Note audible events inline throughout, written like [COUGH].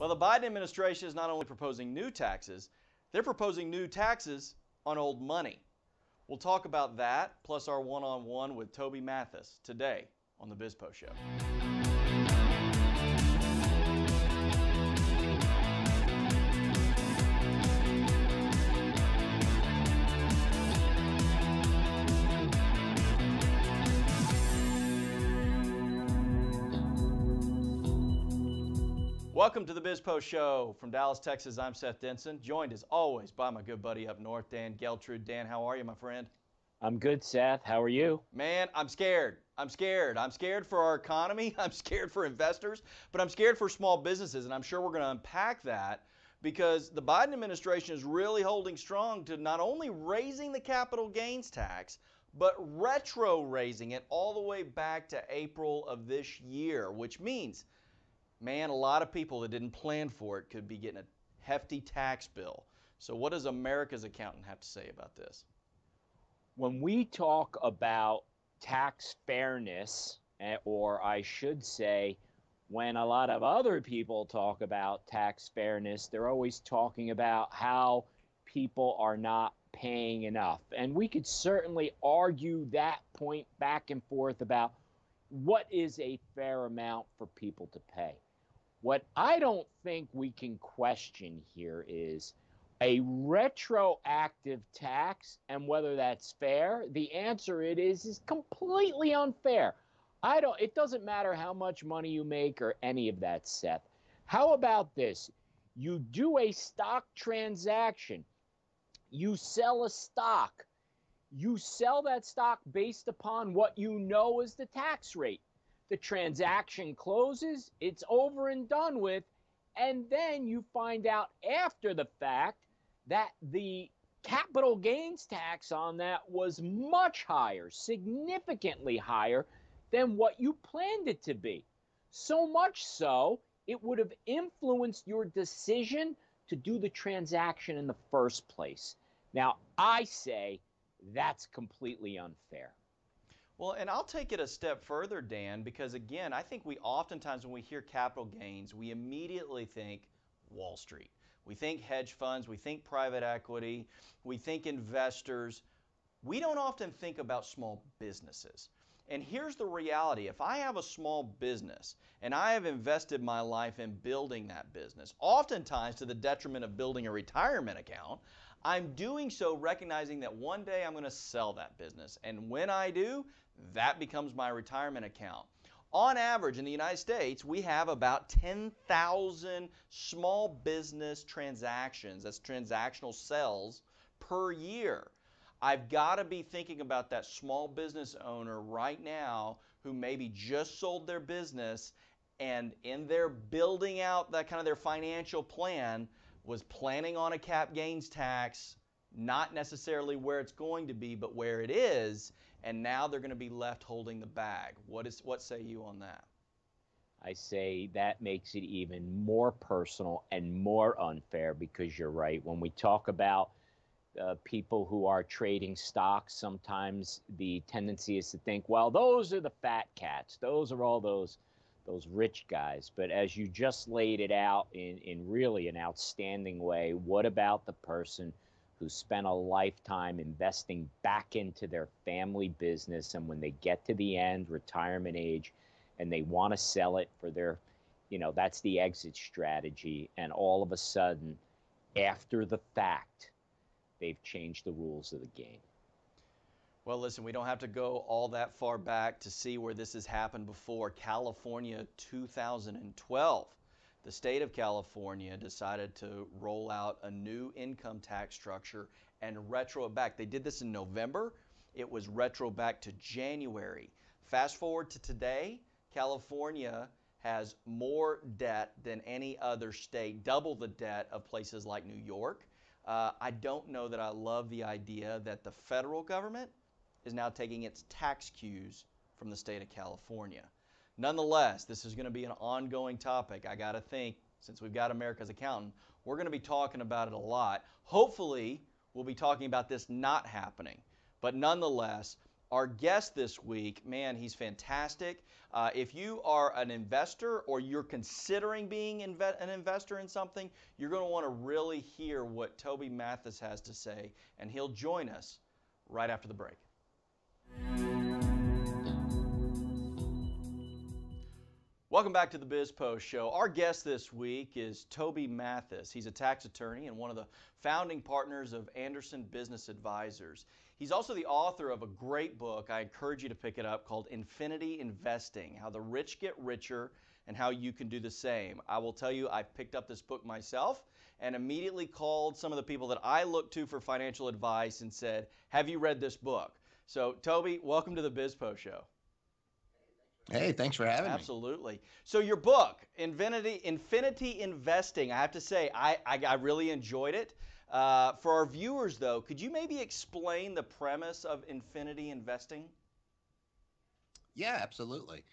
Well, the Biden administration is not only proposing new taxes, they're proposing new taxes on old money. We'll talk about that, plus our one on one with Toby Mathis today on the BizPo Show. Welcome to the BizPo Show from Dallas, Texas. I'm Seth Denson, joined as always by my good buddy up north, Dan Geltrude. Dan, how are you, my friend? I'm good, Seth. How are you? Man, I'm scared. I'm scared. I'm scared for our economy. [LAUGHS] I'm scared for investors, but I'm scared for small businesses, and I'm sure we're going to unpack that because the Biden administration is really holding strong to not only raising the capital gains tax, but retro raising it all the way back to April of this year, which means man, a lot of people that didn't plan for it could be getting a hefty tax bill. So, what does America's accountant have to say about this? When we talk about tax fairness, eh, or I should say, when a lot of other people talk about tax fairness, they're always talking about how people are not paying enough. And we could certainly argue that point back and forth about what is a fair amount for people to pay. What I don't think we can question here is a retroactive tax and whether that's fair. The answer it is is completely unfair. I don't it doesn't matter how much money you make or any of that Seth. How about this? You do a stock transaction. You sell a stock. You sell that stock based upon what you know is the tax rate the transaction closes, it's over and done with, and then you find out after the fact that the capital gains tax on that was much higher, significantly higher than what you planned it to be. So much so, it would have influenced your decision to do the transaction in the first place. Now, I say that's completely unfair. Well, and I'll take it a step further, Dan, because again, I think we oftentimes, when we hear capital gains, we immediately think Wall Street. We think hedge funds, we think private equity, we think investors. We don't often think about small businesses. And here's the reality if I have a small business and I have invested my life in building that business, oftentimes to the detriment of building a retirement account, I'm doing so recognizing that one day I'm going to sell that business. And when I do, that becomes my retirement account. On average, in the United States, we have about 10,000 small business transactions, that's transactional sales, per year. I've got to be thinking about that small business owner right now who maybe just sold their business and in their building out that kind of their financial plan was planning on a cap gains tax, not necessarily where it's going to be, but where it is, and now they're going to be left holding the bag. What is what say you on that? I say that makes it even more personal and more unfair because you're right. When we talk about uh, people who are trading stocks, sometimes the tendency is to think, well, those are the fat cats. Those are all those those rich guys. But as you just laid it out in, in really an outstanding way, what about the person who spent a lifetime investing back into their family business and when they get to the end, retirement age, and they want to sell it for their, you know, that's the exit strategy. And all of a sudden, after the fact, they've changed the rules of the game. Well, listen, we don't have to go all that far back to see where this has happened before. California 2012. The state of California decided to roll out a new income tax structure and retro back. They did this in November. It was retro back to January. Fast forward to today, California has more debt than any other state, double the debt of places like New York. Uh, I don't know that I love the idea that the federal government is now taking its tax cues from the state of California. Nonetheless, this is going to be an ongoing topic. I got to think, since we've got America's accountant, we're going to be talking about it a lot. Hopefully, we'll be talking about this not happening. But nonetheless, Our guest this week, man, he's fantastic. Uh, if you are an investor or you're considering being inve- an investor in something, you're going to want to really hear what Toby Mathis has to say, and he'll join us right after the break. Welcome back to the BizPo Show. Our guest this week is Toby Mathis. He's a tax attorney and one of the founding partners of Anderson Business Advisors. He's also the author of a great book. I encourage you to pick it up called Infinity Investing How the Rich Get Richer and How You Can Do the Same. I will tell you, I picked up this book myself and immediately called some of the people that I look to for financial advice and said, Have you read this book? So, Toby, welcome to the BizPo Show. Hey, thanks for having Absolutely. me. Absolutely. So your book, Infinity Infinity Investing, I have to say, I, I, I really enjoyed it. Uh, for our viewers, though, could you maybe explain the premise of Infinity Investing? Yeah, absolutely.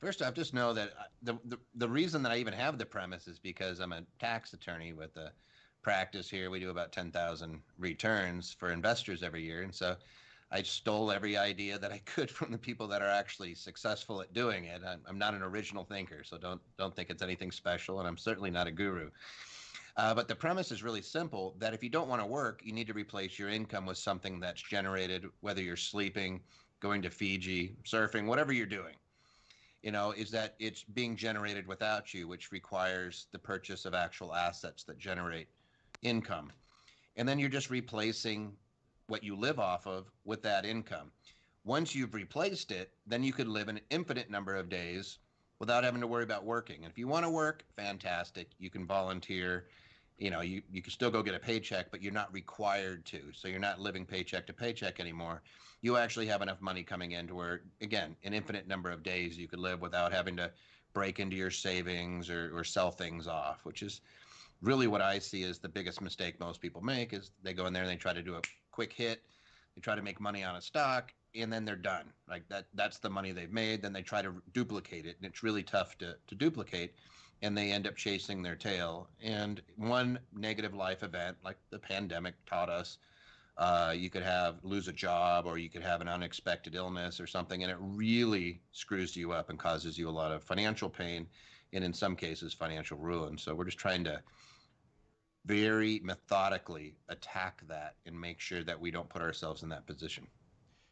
First off, just know that uh, the, the, the reason that I even have the premise is because I'm a tax attorney with a practice here. We do about 10,000 returns for investors every year. And so I stole every idea that I could [LAUGHS] from the people that are actually successful at doing it. I'm, I'm not an original thinker, so don't don't think it's anything special, and I'm certainly not a guru. Uh, but the premise is really simple: that if you don't want to work, you need to replace your income with something that's generated, whether you're sleeping, going to Fiji, surfing, whatever you're doing. You know, is that it's being generated without you, which requires the purchase of actual assets that generate income. And then you're just replacing what you live off of with that income. Once you've replaced it, then you could live an infinite number of days without having to worry about working. And if you want to work, fantastic. You can volunteer. You know, you, you can still go get a paycheck, but you're not required to. So you're not living paycheck to paycheck anymore. You actually have enough money coming in to where, again, an infinite number of days you could live without having to break into your savings or, or sell things off, which is really what I see is the biggest mistake most people make is they go in there and they try to do a quick hit. They try to make money on a stock and then they're done. Like that that's the money they've made. Then they try to duplicate it and it's really tough to, to duplicate and they end up chasing their tail. And one negative life event like the pandemic taught us uh, you could have lose a job or you could have an unexpected illness or something and it really screws you up and causes you a lot of financial pain and in some cases financial ruin so we're just trying to very methodically attack that and make sure that we don't put ourselves in that position.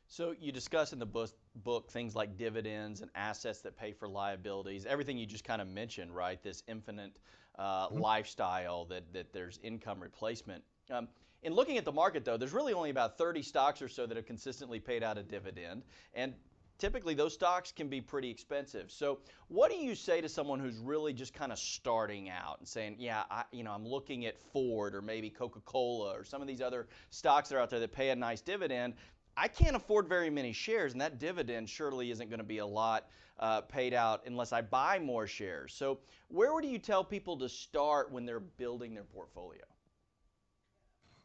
So you discuss in the book, book things like dividends and assets that pay for liabilities, everything you just kind of mentioned, right? This infinite uh, mm-hmm. lifestyle that, that there's income replacement. Um, in looking at the market, though, there's really only about 30 stocks or so that have consistently paid out a dividend. And typically those stocks can be pretty expensive. So, what do you say to someone who's really just kind of starting out and saying, "Yeah, I, you know, I'm looking at Ford or maybe Coca-Cola or some of these other stocks that are out there that pay a nice dividend. I can't afford very many shares, and that dividend surely isn't going to be a lot uh, paid out unless I buy more shares. So, where would you tell people to start when they're building their portfolio?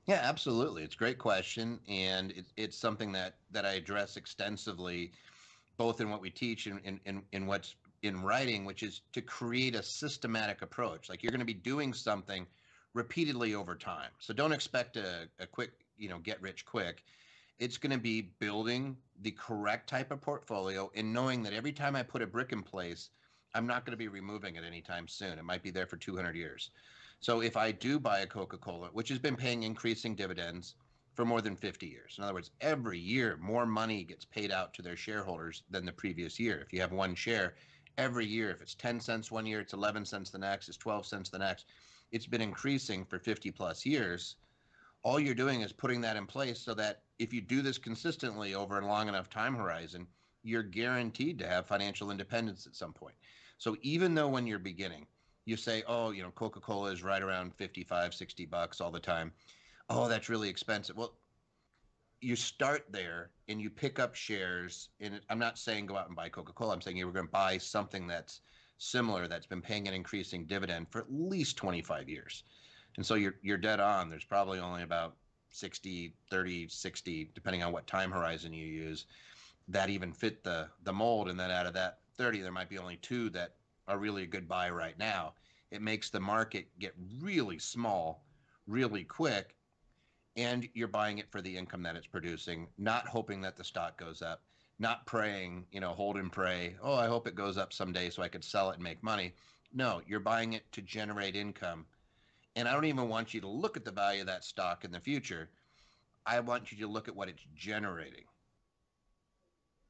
Yeah, absolutely. It's a great question, and it, it's something that that I address extensively both in what we teach and in, in, in what's in writing, which is to create a systematic approach. Like you're going to be doing something repeatedly over time. So don't expect a, a quick, you know, get rich quick. It's going to be building the correct type of portfolio and knowing that every time I put a brick in place, I'm not going to be removing it anytime soon. It might be there for 200 years. So if I do buy a Coca Cola, which has been paying increasing dividends, for more than 50 years. In other words, every year more money gets paid out to their shareholders than the previous year. If you have one share, every year, if it's 10 cents one year, it's 11 cents the next, it's 12 cents the next. It's been increasing for 50 plus years. All you're doing is putting that in place so that if you do this consistently over a long enough time horizon, you're guaranteed to have financial independence at some point. So even though when you're beginning, you say, oh, you know, Coca Cola is right around 55, 60 bucks all the time oh, that's really expensive. Well, you start there and you pick up shares. And I'm not saying go out and buy Coca Cola. I'm saying you are going to buy something that's similar that's been paying an increasing dividend for at least 25 years. And so you're you're dead on. There's probably only about 60, 30, 60, depending on what time horizon you use, that even fit the the mold. And then out of that 30, there might be only two that are really a good buy right now. It makes the market get really small, really quick, and you're buying it for the income that it's producing, not hoping that the stock goes up. not praying, you know, hold and pray. Oh, I hope it goes up someday so I could sell it and make money. No, you're buying it to generate income. And I don't even want you to look at the value of that stock in the future. I want you to look at what it's generating.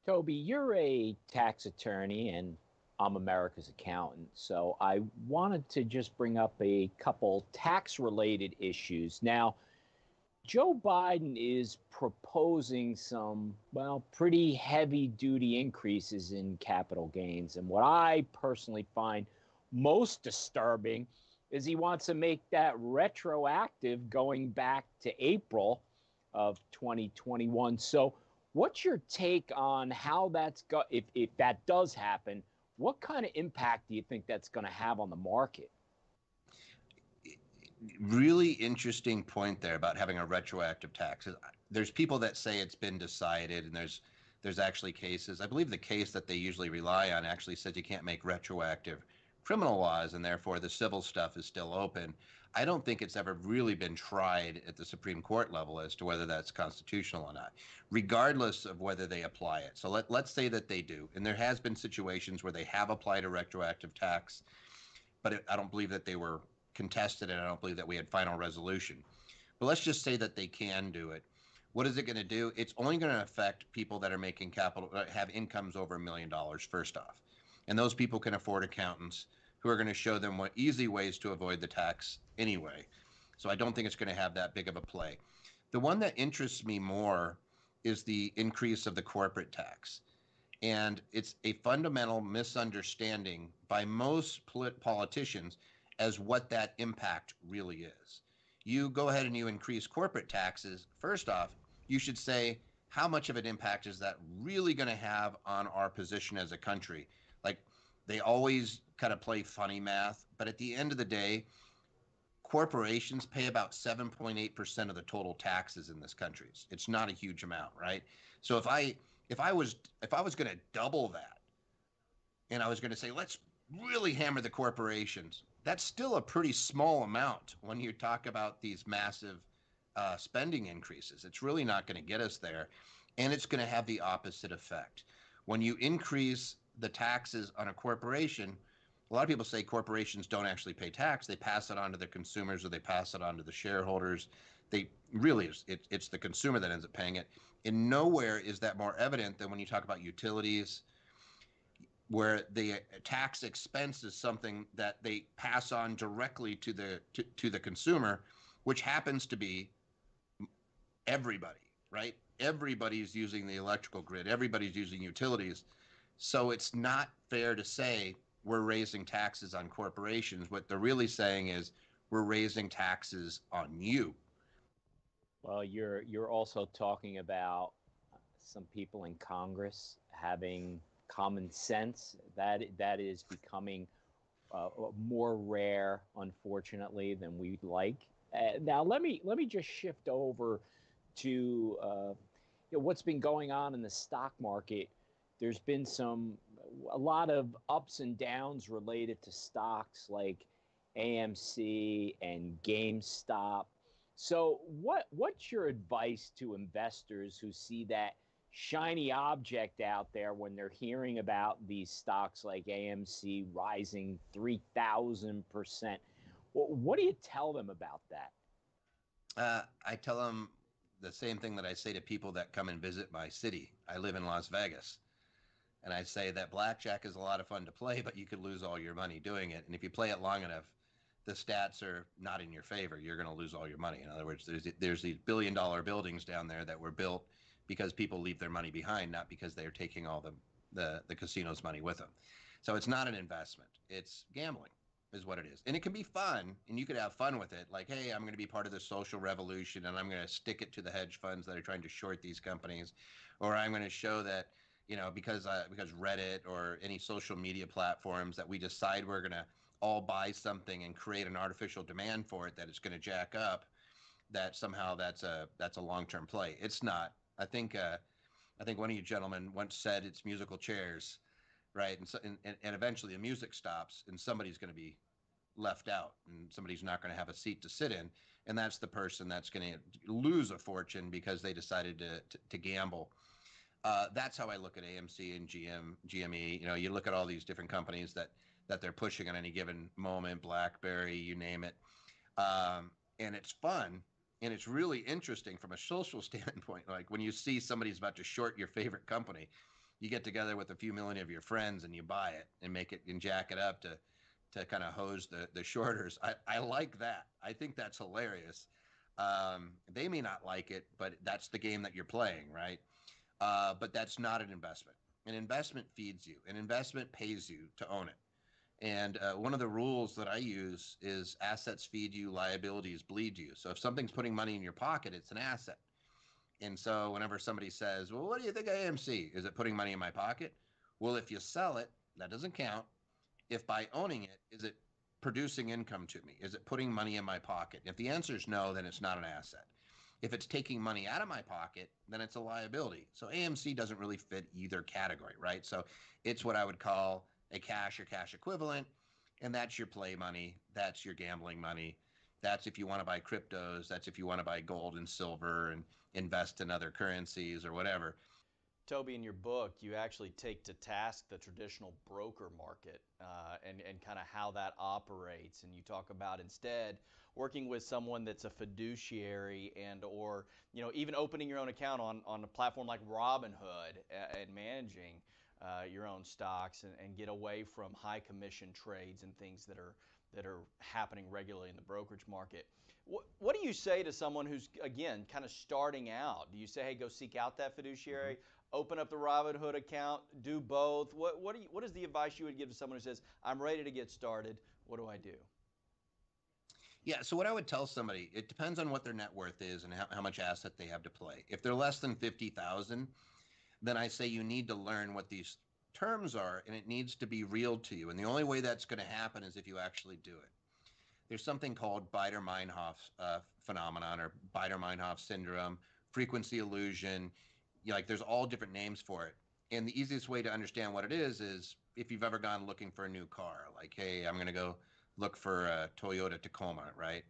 Toby, you're a tax attorney and I'm America's accountant. So I wanted to just bring up a couple tax related issues. Now, Joe Biden is proposing some, well, pretty heavy duty increases in capital gains. And what I personally find most disturbing is he wants to make that retroactive going back to April of 2021. So, what's your take on how that's go if, if that does happen? What kind of impact do you think that's going to have on the market? Really interesting point there about having a retroactive tax. There's people that say it's been decided, and there's there's actually cases. I believe the case that they usually rely on actually says you can't make retroactive criminal laws, and therefore the civil stuff is still open. I don't think it's ever really been tried at the Supreme Court level as to whether that's constitutional or not, regardless of whether they apply it. So let, let's say that they do. And there has been situations where they have applied a retroactive tax, but it, I don't believe that they were contested, and I don't believe that we had final resolution. But let's just say that they can do it. What is it going to do? It's only going to affect people that are making capital, uh, have incomes over a million dollars, first off. And those people can afford accountants who are going to show them what easy ways to avoid the tax anyway. So I don't think it's going to have that big of a play. The one that interests me more is the increase of the corporate tax. And it's a fundamental misunderstanding by most polit- politicians as what that impact really is. You go ahead and you increase corporate taxes. First off, you should say, how much of an impact is that really going to have on our position as a country? Like, they always kind of play funny math, but at the end of the day, corporations pay about 7.8% of the total taxes in this country. It's not a huge amount, right? So if I if I was if I was going to double that and I was going to say let's really hammer the corporations, that's still a pretty small amount when you talk about these massive uh, spending increases. It's really not going to get us there. And it's going to have the opposite effect. When you increase the taxes on a corporation, a lot of people say corporations don't actually pay tax. They pass it on to the consumers or they pass it on to the shareholders. They really, it, it's the consumer that ends up paying it. And nowhere is that more evident than when you talk about utilities, where the tax expense is something that they pass on directly to the to, to the consumer which happens to be everybody right? Everybody's using the electrical grid. Everybody's using utilities. So it's not fair to say we're raising taxes on corporations. What they're really saying is we're raising taxes on you. Well you're you're also talking about some people in congress having common sense. That that is becoming uh, more rare, unfortunately, than we'd like. Uh, now, let me let me just shift over to uh, you know, what's been going on in the stock market. There's been some a lot of ups and downs related to stocks like AMC and GameStop. So, what what's your advice to investors who see that? Shiny object out there when they're hearing about these stocks like AMC rising 3,000%. Well, what do you tell them about that? Uh, I tell them the same thing that I say to people that come and visit my city. I live in Las Vegas. And I say that blackjack is a lot of fun to play, but you could lose all your money doing it. And if you play it long enough, the stats are not in your favor. You're going to lose all your money. In other words, there's there's these billion dollar buildings down there that were built because people leave their money behind, not because they're taking all the, the, the casino's money with them. So it's not an investment. It's gambling is what it is. And it can be fun and you could have fun with it. Like, hey, I'm going to be part of the social revolution and I'm going to stick it to the hedge funds that are trying to short these companies. Or I'm going to show that, you know, because uh, because Reddit or any social media platforms that we decide we're going to all buy something and create an artificial demand for it that it's going to jack up that somehow that's a that's a long-term play. It's not. I think uh, I think one of you gentlemen once said it's musical chairs, right? And, so, and, and eventually the music stops and somebody's going to be left out and somebody's not going to have a seat to sit in. And that's the person that's going to lose a fortune because they decided to, to, to gamble. Uh, that's how I look at AMC and GM, GME. You know, you look at all these different companies that that they're pushing at any given moment, BlackBerry, you name it, um, and it's fun and it's really interesting from a social [LAUGHS] standpoint. Like when you see somebody's about to short your favorite company, you get together with a few million of your friends and you buy it and make it and jack it up to to kind of hose the the shorters. I, I like that. I think that's hilarious. Um, they may not like it, but that's the game that you're playing, right? Uh, but that's not an investment. An investment feeds you. An investment pays you to own it. And uh, one of the rules that I use is assets feed you, liabilities bleed you. So if something's putting money in your pocket, it's an asset. And so whenever somebody says, "Well, what do you think of AMC? Is it putting money in my pocket?" Well, if you sell it, that doesn't count. If by owning it, is it producing income to me? Is it putting money in my pocket? If the answer is no, then it's not an asset. If it's taking money out of my pocket, then it's a liability. So AMC doesn't really fit either category, right? So it's what I would call a cash or cash equivalent, and that's your play money, that's your gambling money. That's if you want to buy cryptos, that's if you want to buy gold and silver and invest in other currencies or whatever. Toby, in your book, you actually take to task the traditional broker market uh, and, and kind of how that operates. And you talk about instead working with someone that's a fiduciary and or you know even opening your own account on, on a platform like Robinhood and managing uh, your own stocks and, and get away from high commission trades and things that are that are happening regularly in the brokerage market. What, what do you say to someone who's again kind of starting out? Do you say, hey, go seek out that fiduciary? Mm-hmm open up the Robinhood account, do both? What what, you, what is the advice you would give to someone who says, "I'm ready to get started. What do I do?" Yeah, so what I would tell somebody, it depends on what their net worth is and how, how much asset they have to play. If they're less than 50,000, then I say you need to learn what these terms are and it needs to be real to you. And the only way that's going to happen is if you actually do it. There's something called Baader-Meinhof uh, phenomenon or Baader-Meinhof syndrome, frequency illusion you like there's all different names for it. And the easiest way to understand what it is is if you've ever gone looking for a new car, like, hey, I'm going to go look for a Toyota Tacoma, right?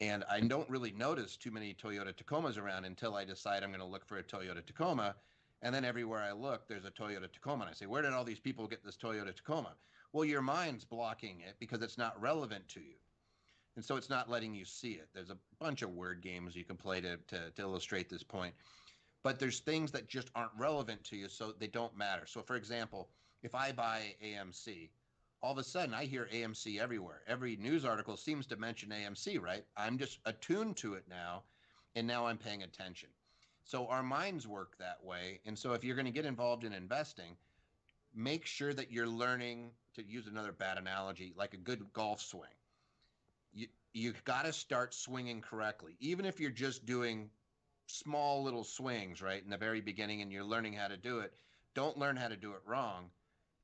And I don't really notice too many Toyota Tacomas around until I decide I'm going to look for a Toyota Tacoma. And then everywhere I look, there's a Toyota Tacoma. And I say, where did all these people get this Toyota Tacoma? Well, your mind's blocking it because it's not relevant to you. And so it's not letting you see it. There's a bunch of word games you can play to, to, to illustrate this point but there's things that just aren't relevant to you, so they don't matter. So, for example, if I buy AMC, all of a sudden I hear AMC everywhere. Every news article seems to mention AMC, right? I'm just attuned to it now, and now I'm paying attention. So, our minds work that way. And so, if you're going to get involved in investing, make sure that you're learning to use another bad analogy, like a good golf swing. You, you've got to start swinging correctly. Even if you're just doing small little swings, right, in the very beginning, and you're learning how to do it. Don't learn how to do it wrong.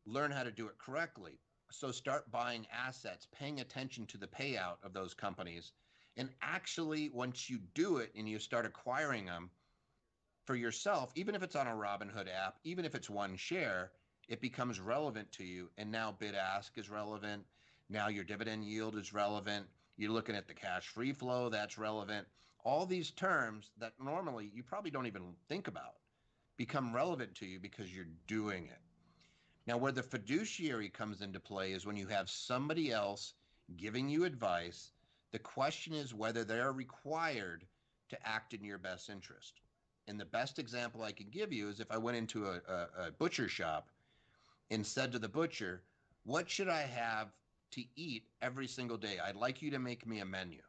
Learn how to do it correctly. So start buying assets, paying attention to the payout of those companies. And actually, once you do it and you start acquiring them for yourself, even if it's on a Robinhood app, even if it's one share, it becomes relevant to you. And now bid ask is relevant. Now your dividend yield is relevant. You're looking at the cash free flow, that's relevant all these terms that normally you probably don't even think about become relevant to you because you're doing it. Now, where the fiduciary comes into play is when you have somebody else giving you advice. The question is whether they're required to act in your best interest. And the best example I can give you is if I went into a, a, a butcher shop and said to the butcher, What should I have to eat every single day? I'd like you to make me a menu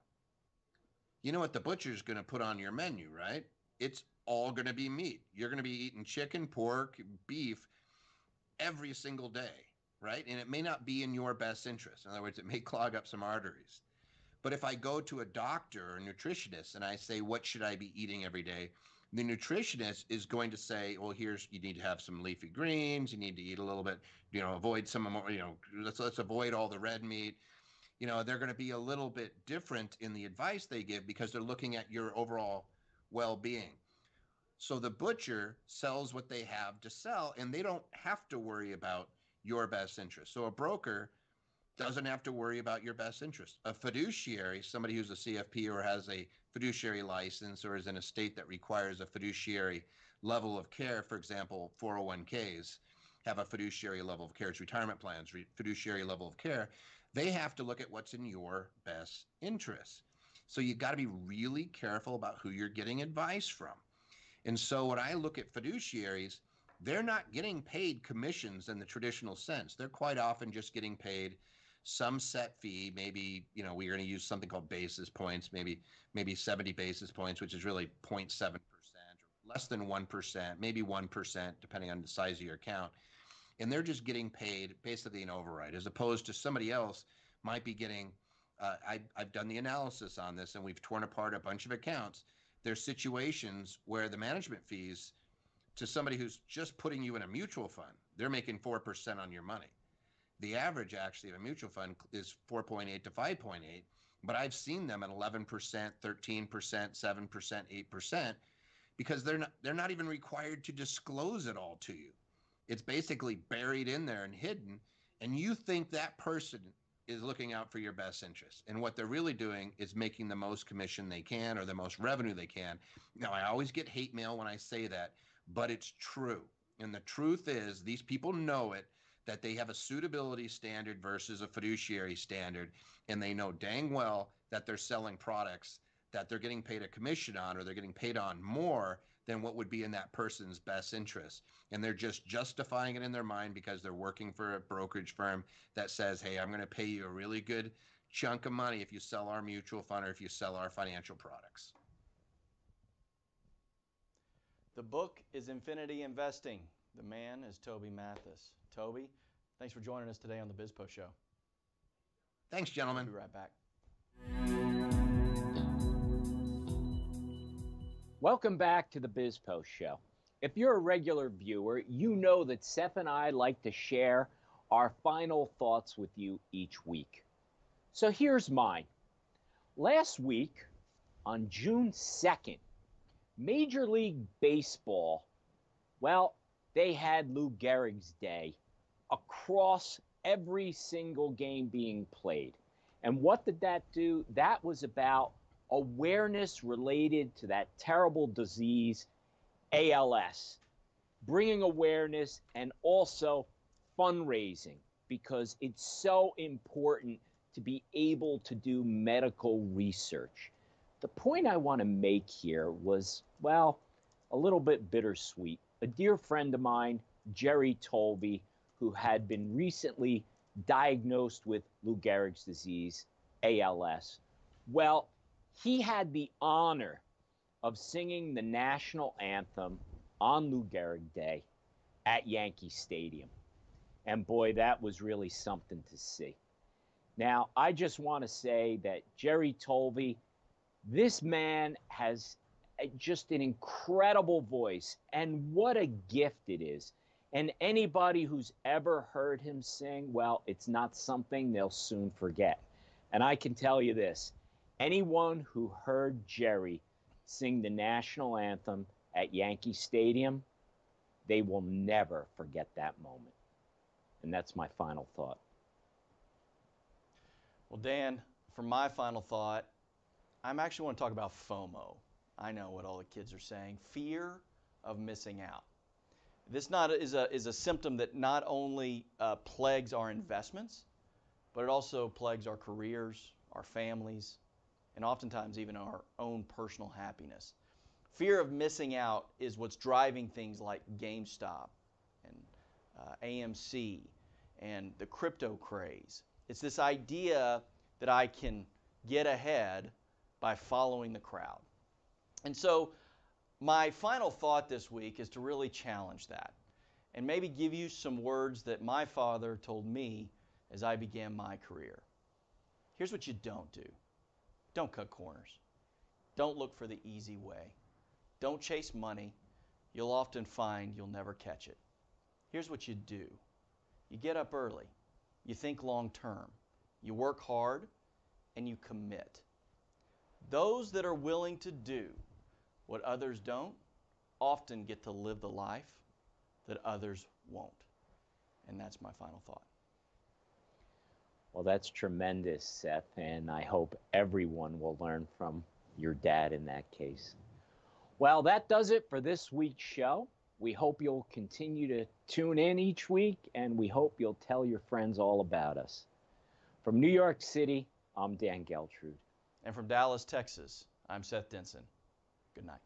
you know what the butcher's going to put on your menu, right? It's all going to be meat. You're going to be eating chicken, pork, beef every single day, right? And it may not be in your best interest. In other words, it may [LAUGHS] clog up some arteries. But if I go to a doctor or a nutritionist and I say, what should I be eating every day? The nutritionist is going to say, well, here's, you need to have some leafy greens. You need to eat a little bit, you know, avoid some more, you know, let's, let's avoid all the red meat you know they're going to be a little bit different in the advice they give because they're looking at your overall well-being so the butcher sells what they have to sell and they don't have to worry about your best interest so a broker doesn't have to worry about your best interest a fiduciary somebody who's a cfp or has a fiduciary license or is in a state that requires a fiduciary level of care. For example, 401ks have a fiduciary level of care. It's retirement plans, fiduciary level of care. They have to look at what's in your best interest. So you've got to be really careful about who you're getting advice from. And so when I look at fiduciaries, they're not getting paid commissions in the traditional sense. They're quite often just getting paid some set fee. Maybe you know we're going to use something called basis points. Maybe maybe 70 basis points, which is really 0.7 percent or less than one percent, maybe one percent, depending on the size of your account. And they're just getting paid basically an override, as opposed to somebody else might be getting. Uh, I, I've done the analysis on this, and we've torn apart a bunch of accounts. There's situations where the management fees to somebody who's just putting you in a mutual fund, they're making 4% on your money. The average actually of a mutual fund is 4.8 to 5.8, but I've seen them at 11%, 13%, 7%, 8% because they're not they're not even required to disclose it all to you. It's basically buried in there and hidden and you think that person is looking out for your best interest. And what they're really doing is making the most commission they can or the most revenue they can. Now, I always get hate mail when I say that but it's true. And the truth is, these people know it that they have a suitability standard versus a fiduciary standard. And they know dang well that they're selling products that they're getting paid a commission on or they're getting paid on more than what would be in that person's best interest. And they're just justifying it in their mind because they're working for a brokerage firm that says, hey, I'm going to pay you a really good chunk of money if you sell our mutual fund or if you sell our financial products. The book is Infinity Investing. The man is Toby Mathis. Toby, thanks for joining us today on the BizPo Show. Thanks, gentlemen. We'll be right back. Welcome back to the BizPo Show. If you're a regular viewer, you know that Seth and I like to share our final thoughts with you each week. So here's mine. Last week, on June 2nd, Major League Baseball, well, they had Lou Gehrig's day across every single game being played. And what did that do? That was about awareness related to that terrible disease, ALS, bringing awareness and also fundraising because it's so important to be able to do medical research the point I want to make here was, well, a little bit bittersweet. A dear friend of mine, Jerry Tolby, who had been recently diagnosed with Lou Gehrig's disease, ALS, well, he had the honor of singing the national anthem on Lou Gehrig Day at Yankee Stadium. And boy, that was really something to see. Now, I just want to say that Jerry Tolby this man has uh, just an incredible voice, and what a gift it is. And anybody who's ever heard him sing, well, it's not something they'll soon forget. And I can tell you this anyone who heard Jerry sing the national anthem at Yankee Stadium, they will never forget that moment. And that's my final thought. Well, Dan, for my final thought, I'm actually want to talk about FOMO. I know what all the kids are saying fear of missing out. This not is a, is a symptom that not only uh, plagues our investments, but it also plagues our careers, our families, and oftentimes even our own personal happiness. Fear of missing out is what's driving things like GameStop and uh, AMC and the crypto craze. It's this idea that I can get ahead by following the crowd. And so, my final thought this week is to really challenge that and maybe give you some words that my father told me as I began my career. Here's what you don't do don't cut corners, don't look for the easy way, don't chase money. You'll often find you'll never catch it. Here's what you do you get up early, you think long term, you work hard, and you commit. Those that are willing to do what others don't often get to live the life that others won't. And that's my final thought. Well, that's tremendous, Seth, and I hope everyone will learn from your dad in that case. Well, that does it for this week's show. We hope you'll continue to tune in each week, and we hope you'll tell your friends all about us. From New York City, I'm Dan Geltrude. And from Dallas, Texas, I'm Seth Denson. Good night.